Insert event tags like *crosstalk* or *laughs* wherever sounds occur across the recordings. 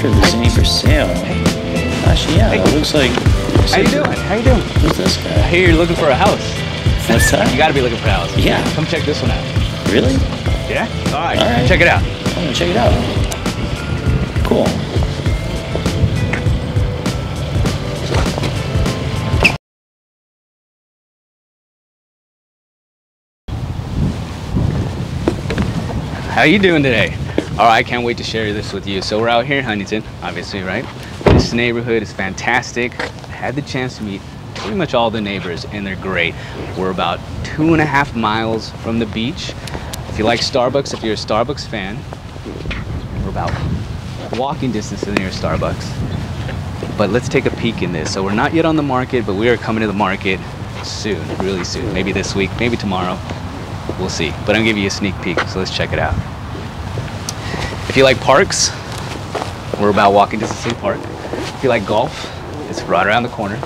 for this ain't for sale. Gosh, yeah, it looks like. How you doing? How you doing? Who's this I guy? hear you're looking for a house. What's that? You gotta be looking for a house. Yeah. Come check this one out. Really? Yeah? All right. All right. Check it out. I'm gonna check it out. Cool. How you doing today? All right, I can't wait to share this with you. So we're out here in Huntington, obviously, right? This neighborhood is fantastic. I had the chance to meet pretty much all the neighbors, and they're great. We're about two and a half miles from the beach. If you like Starbucks, if you're a Starbucks fan, we're about walking distance to the nearest Starbucks. But let's take a peek in this. So we're not yet on the market, but we are coming to the market soon, really soon. Maybe this week, maybe tomorrow. We'll see. But I'm give you a sneak peek, so let's check it out. If you like parks, we're about walking distance to the park. If you like golf, it's right around the corner.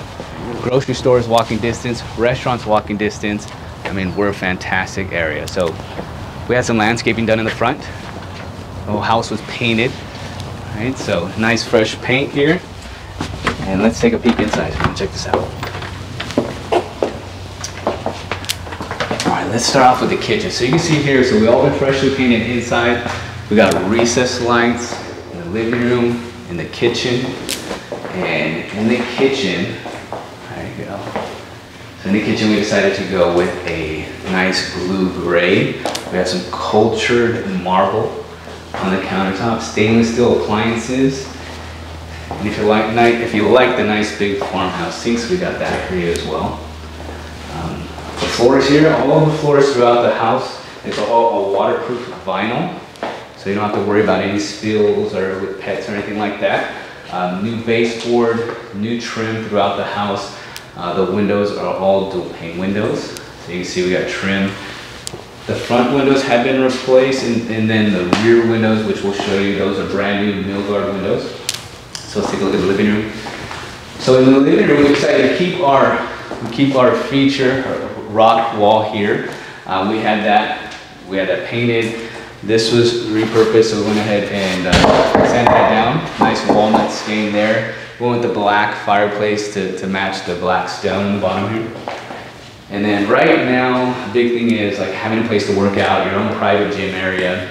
Grocery stores walking distance, restaurants walking distance. I mean, we're a fantastic area. So we had some landscaping done in the front. The whole house was painted. All right, so nice fresh paint here. And let's take a peek inside. Check this out. All right, let's start off with the kitchen. So you can see here, so we all been freshly painted inside. We got recessed lights in the living room, in the kitchen, and in the kitchen, there you go. So in the kitchen, we decided to go with a nice blue gray. We have some cultured marble on the countertop, stainless steel appliances. And if you like, if you like the nice big farmhouse sinks, we got that for you as well. Um, the floors here, all the floors throughout the house, it's all a waterproof vinyl, so you don't have to worry about any spills or with pets or anything like that. Um, new baseboard, new trim throughout the house. Uh, the windows are all dual pane windows, so you can see we got trim. The front windows have been replaced, and, and then the rear windows, which we'll show you, those are brand new Milgard windows. So let's take a look at the living room. So in the living room, we decided to keep our keep our feature our rock wall here. Uh, we had that we had that painted. This was repurposed, so we went ahead and uh, sanded that down. Nice walnut stain there. We went with the black fireplace to, to match the black stone in the bottom here. And then right now, big thing is like having a place to work out, your own private gym area.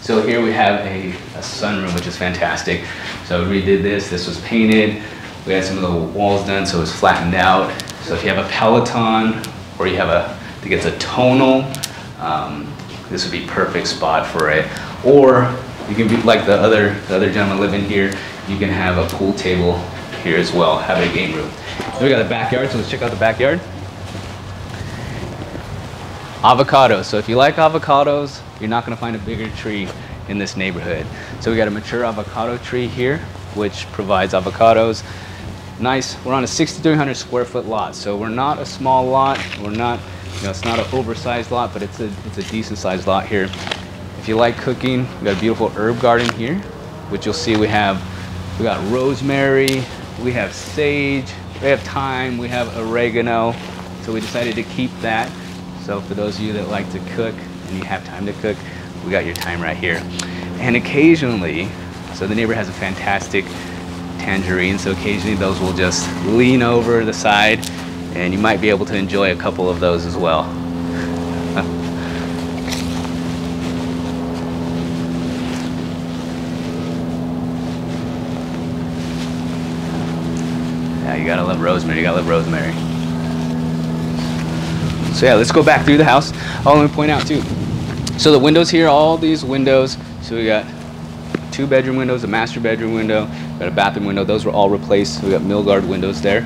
So here we have a, a sunroom, which is fantastic. So we redid this, this was painted. We had some of the walls done, so it's flattened out. So if you have a Peloton, or you have a, I think it's a tonal, um, this would be perfect spot for it. Or you can be like the other, the other gentleman living here, you can have a pool table here as well, have a game room. Then we got a backyard, so let's check out the backyard. Avocados. So if you like avocados, you're not gonna find a bigger tree in this neighborhood. So we got a mature avocado tree here, which provides avocados. Nice, we're on a 6,300 square foot lot. So we're not a small lot. We're not, you know, it's not an oversized lot, but it's a, it's a decent sized lot here. If you like cooking, we got a beautiful herb garden here, which you'll see we have, we got rosemary, we have sage, we have thyme, we have oregano. So we decided to keep that. So for those of you that like to cook and you have time to cook, we got your time right here. And occasionally, so the neighbor has a fantastic tangerine, so occasionally those will just lean over the side and you might be able to enjoy a couple of those as well. *laughs* yeah, you gotta love rosemary, you gotta love rosemary. So yeah, let's go back through the house. Oh, let me point out too. So the windows here, all these windows. So we got two bedroom windows, a master bedroom window, got a bathroom window. Those were all replaced. We got Milgard windows there.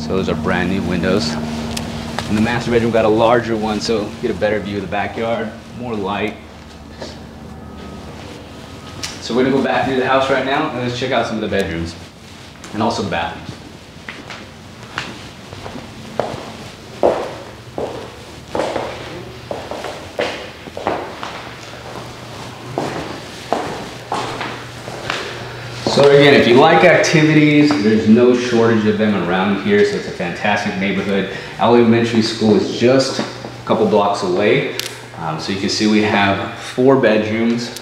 So those are brand new windows. And the master bedroom got a larger one, so get a better view of the backyard, more light. So we're gonna go back through the house right now and let's check out some of the bedrooms and also the bathrooms. So again, if you like activities, there's no shortage of them around here, so it's a fantastic neighborhood. Elementary School is just a couple blocks away. Um, so you can see we have four bedrooms.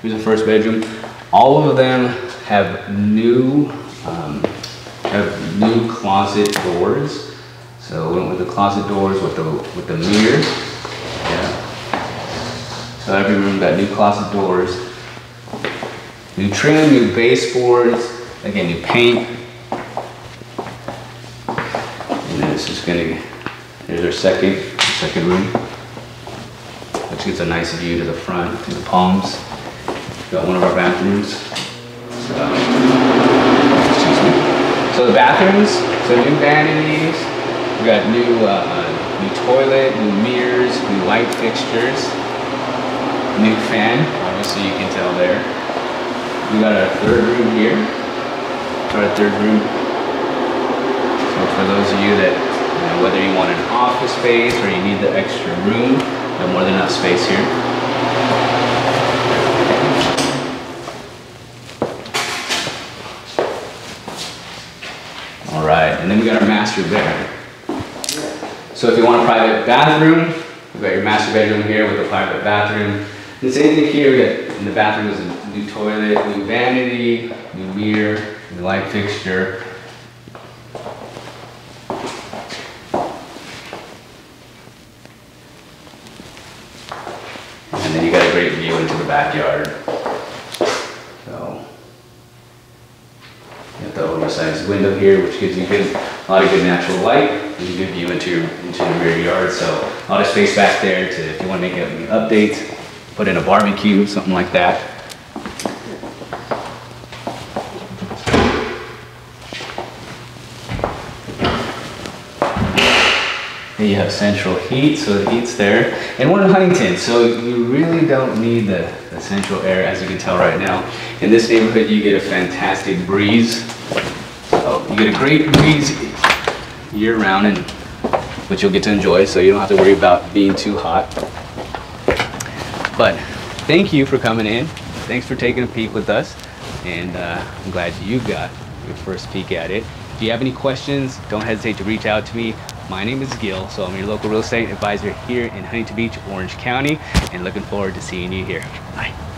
Here's the first bedroom. All of them have new, um, have new closet doors. So we went with the closet doors with the, with the mirror. Yeah. So every room got new closet doors. New trim, new baseboards, again, new paint. And this is gonna, there's our second, second room. Which gives a nice view to the front, to the palms. Got one of our bathrooms. So. So the bathrooms, so new vanities, we got new, uh, uh, new toilet, new mirrors, new light fixtures, new fan, obviously you can tell there. We got our third room here. Our third room. So for those of you that, you know, whether you want an office space or you need the extra room, you have more than enough space here. All right, and then we got our master bedroom. So if you want a private bathroom, we've got your master bedroom here with a private bathroom. The same thing here, we got in the bathroom is new toilet, new vanity, new mirror, new light fixture. And then you got a great view into the backyard. So, you got the oversized window here, which gives you good, a lot of good natural light, and a good view into your, into your rear yard. So, a lot of space back there to, if you want to make any updates, put in a barbecue, something like that. Then you have central heat, so it heat's there. And we're in Huntington, so you really don't need the, the central air, as you can tell right now. In this neighborhood, you get a fantastic breeze. So you get a great breeze year round, and which you'll get to enjoy, so you don't have to worry about being too hot. But thank you for coming in. Thanks for taking a peek with us, and uh, I'm glad you got your first peek at it. If you have any questions, don't hesitate to reach out to me. My name is Gil, so I'm your local real estate advisor here in Huntington Beach, Orange County, and looking forward to seeing you here. Bye.